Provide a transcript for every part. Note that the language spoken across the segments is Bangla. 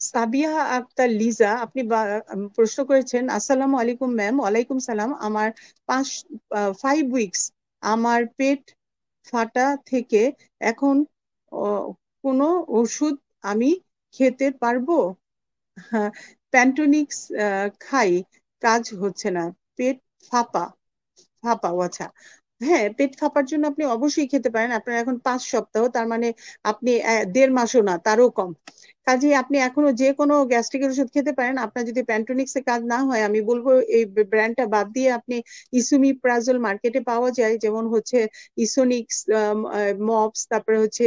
সাবিয়া আক্তার লিজা, আপনি প্রশ্ন করেছেন, আসসালামু আলাইকুম ম্যাম, ওয়ালাইকুম সালাম। আমার পাঁচ ফাইভ উইকস আমার পেট ফাটা থেকে এখন কোনো ওষুধ আমি খেতে পারব? প্যান্টোনিক্স খাই, কাজ হচ্ছে না। পেট ফাঁপা ফাঁপা আচ্ছা। হ্যাঁ পেট ফাঁপার জন্য আপনি অবশ্যই খেতে পারেন। আপনার এখন পাঁচ সপ্তাহ, তার মানে আপনি দেড় মাসও না, তারও কম। কাজে আপনি এখনও যে কোনো গ্যাস্ট্রিকের ওষুধ খেতে পারেন। আপনার যদি প্যান্টোনিক্স এ কাজ না হয়, আমি বলব এই ব্র্যান্ডটা বাদ দিয়ে আপনি ইসুমি প্রাজল মার্কেটে পাওয়া যায়। যেমন হচ্ছে ইসোনিক্স মপস তারপরে হচ্ছে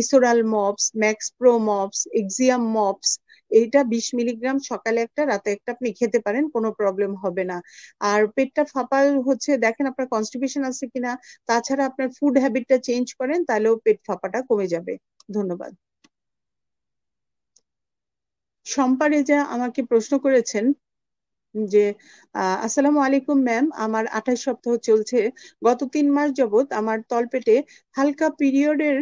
Esoral MUPS Max Pro MUPS Exium MUPS এইটা বিশ মিলিগ্রাম সকালে একটা, রাতে একটা আপনি খেতে পারেন, কোনো প্রবলেম হবে না। আর পেটটা ফাঁপা হচ্ছে, দেখেন আপনার কনস্টিপেশন আছে কিনা, তাছাড়া আপনার ফুড হ্যাবিটটা চেঞ্জ করেন, তাহলেও পেট ফাঁপাটা কমে যাবে। ধন্যবাদ। শম্পা রেজা আমাকে প্রশ্ন করেছেন যে আসসালামু আলাইকুম ম্যাম, আমার আঠাশ সপ্তাহ চলছে। গত তিন মাস যাবত আমার তলপেটে হালকা পিরিয়ডের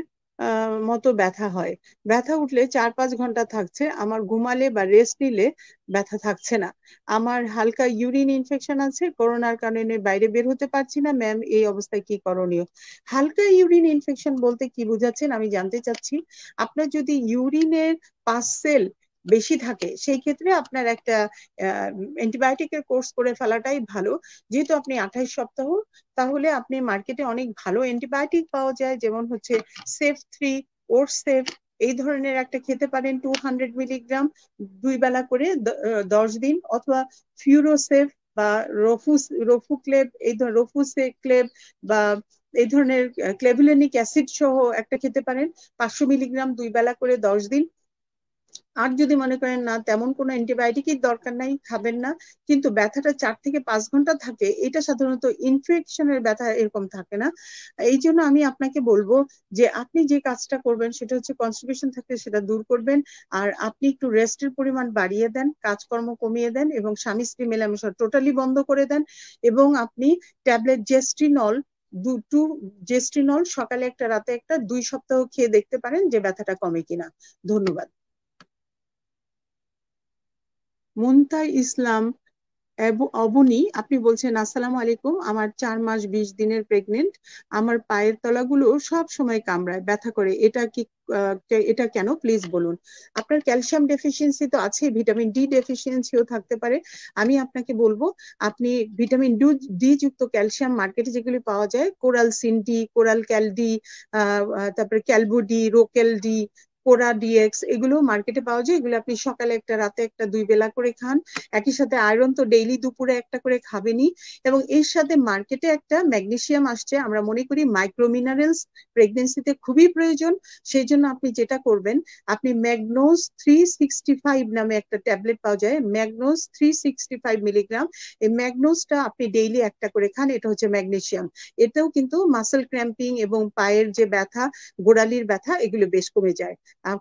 মতো ব্যথা হয়। ব্যথা উঠলে চার পাঁচ ঘণ্টা থাকছে, আমার ঘুমালে বা রেস্ট নিলে ব্যথা থাকছে না। আমার হালকা ইউরিন ইনফেকশন আছে, করোনার কারণে বাইরে বের হতে পারছি না ম্যাম, এই অবস্থায় কি করণীয়? হালকা ইউরিন ইনফেকশন বলতে কি বুঝাচ্ছেন আমি জানতে চাচ্ছি। আপনার যদি ইউরিনের পাঁচ সেল বেশি থাকে, সেই ক্ষেত্রে আপনার একটা অ্যান্টিবায়োটিকের কোর্স করে ফেলাটাই ভালো। যেহেতু আপনি আঠাইশ সপ্তাহ, তাহলে আপনি মার্কেটে অনেক ভালো অ্যান্টিবায়োটিক পাওয়া যায়, যেমন হচ্ছে সেফ থ্রি ওর সেফ এই ধরনের একটা খেতে পারেন টু হান্ড্রেড মিলিগ্রাম দুই বেলা করে দশ দিন, অথবা ফিউরোসেফ বা রফুস রফু ক্লেব এই ধর রফুসে ক্লেব বা এই ধরনের ক্লেভিলেনিক অ্যাসিড সহ একটা খেতে পারেন, পাঁচশো মিলিগ্রাম দুই বেলা করে দশ দিন। আর যদি মনে করেন না, তেমন কোনো অ্যান্টিবায়োটিকের দরকার নাই, খাবেন না। কিন্তু ব্যথাটা চার থেকে পাঁচ ঘণ্টা থাকে, এটা সাধারণত ইনফেকশনের ব্যথা এরকম থাকে না। এই জন্য আমি আপনাকে বলব যে আপনি যে কাজটা করবেন, সেটা হচ্ছে কনস্টিপেশন থাকলে সেটা দূর করবেন। আর আপনি একটু রেস্টের পরিমাণ বাড়িয়ে দেন, কাজকর্ম কমিয়ে দেন এবং স্বামী স্ত্রী মেলামেশা টোটালি বন্ধ করে দেন এবং আপনি ট্যাবলেট জেস্ট্রিনল দুটো জেস্ট্রিনল সকালে একটা, রাতে একটা, দুই সপ্তাহ খেয়ে দেখতে পারেন যে ব্যথাটা কমে কিনা। ধন্যবাদ। মুন্তা ইসলাম অবনী, আপনি বলছেন, আসসালামু আলাইকুম, আমার চার মাস বিশ দিনের প্রেগনেন্ট আমার পায়ের তলাগুলো সব সময় কামড়ায়, ব্যথা করে। এটা কি এটা কেন? প্লিজ বলুন। আপনার ক্যালসিয়াম ডেফিসিয়েন্সি তো আছে ভিটামিন ডি ডেফিসিয়েন্সিও থাকতে পারে। আমি আপনাকে বলব, আপনি ভিটামিন ডি ডি যুক্ত ক্যালসিয়াম মার্কেটে যেগুলি পাওয়া যায়, কোরাল সিনডি, কোরাল ক্যালডি তারপরে ক্যালবুডি রোকেল ডি কোরা ডিএক্স এগুলো মার্কেটে পাওয়া যায়। এগুলো আপনি সকালে একটা, রাতে একটা, দুই বেলা করে খান। একই সাথে আয়রন তো ডেইলি দুপুরে একটা করে খাবেনই। এবং এর সাথে মার্কেটে একটা ম্যাগনেশিয়াম আসছে। আমরা মনে করি মাইক্রো মিনারেলস প্রেগনেন্সিতে খুবই প্রয়োজন। সেই জন্য আপনি যেটা করবেন, আপনি ম্যাগনোস থ্রি সিক্সটি ফাইভ নামে একটা ট্যাবলেট পাওয়া যায়। ম্যাগনোজ থ্রি সিক্সটি ফাইভ মিলিগ্রাম এই ম্যাগনোজটা আপনি ডেইলি একটা করে খান, এটা হচ্ছে ম্যাগনেশিয়াম এতেও কিন্তু মাসেল ক্র্যাম্পিং এবং পায়ের যে ব্যথা, গোড়ালির ব্যথা, এগুলো বেশ কমে যায়।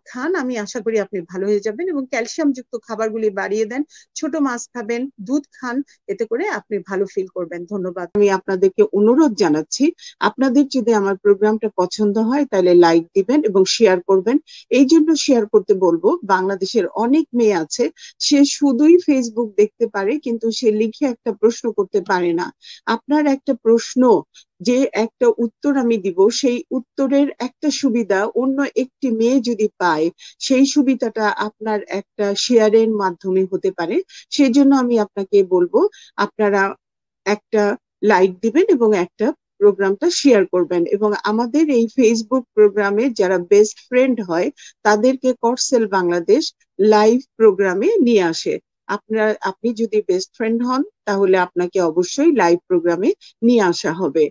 খান, আমি আশা করি আপনি ভালো হয়ে যাবেন এবং ক্যালসিয়াম যুক্ত খাবারগুলি বাড়িয়ে দেন। ছোট মাছ খাবেন, দুধ খান, এতে করে আপনি ভালো ফিল করবেন। ধন্যবাদ। আমি আপনাদেরকে অনুরোধ জানাচ্ছি, আপনাদের যদি আমার প্রোগ্রামটা পছন্দ হয়, তাহলে লাইক দিবেন এবং শেয়ার করবেন। এই জন্য শেয়ার করতে বলব, বাংলাদেশের অনেক মেয়ে আছে, সে শুধুই ফেসবুক দেখতে পারে, কিন্তু সে লিখে একটা প্রশ্ন করতে পারে না। আপনার একটা প্রশ্ন যে একটা উত্তর আমি দিব, সেই উত্তরের একটা সুবিধা অন্য একটি মেয়ে যদি পায়, সেই সুবিধাটা আপনার একটা শেয়ারের মাধ্যমে হতে পারে। সেই জন্য আমি আপনাকে বলব, আপনারা একটা লাইক দিবেন এবং একটা প্রোগ্রামটা শেয়ার করবেন। এবং আমাদের এই ফেসবুক প্রোগ্রামে যারা বেস্ট ফ্রেন্ড হয়, তাদেরকে করসেল বাংলাদেশ লাইভ প্রোগ্রামে নিয়ে আসে। আপনার, আপনি যদি বেস্ট ফ্রেন্ড হন, তাহলে আপনাকে অবশ্যই লাইভ প্রোগ্রামে নিয়ে আসা হবে।